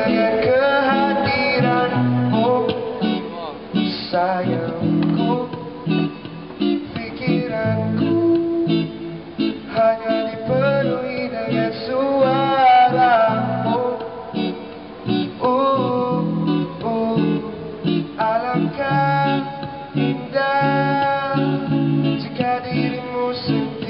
Kehadiranmu Sayangku Pikiranku Hanya dipenuhi dengan suaramu. Uh, uh, Alangkah indah Jika dirimu sentiasa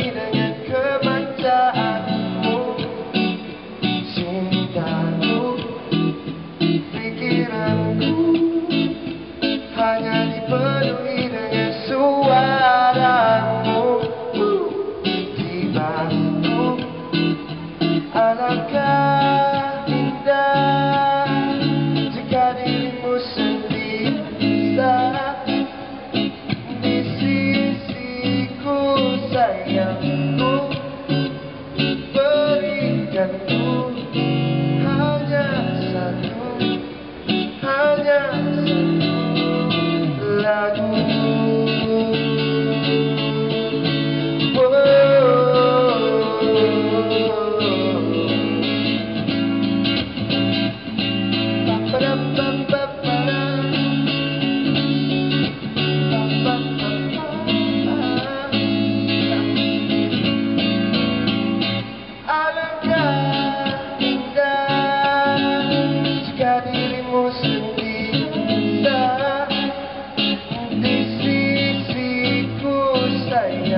Alangkah indah jika dirimu sendiri saat di sisiku sayangku berikanku hanya satu hanya satu lagu. 再捏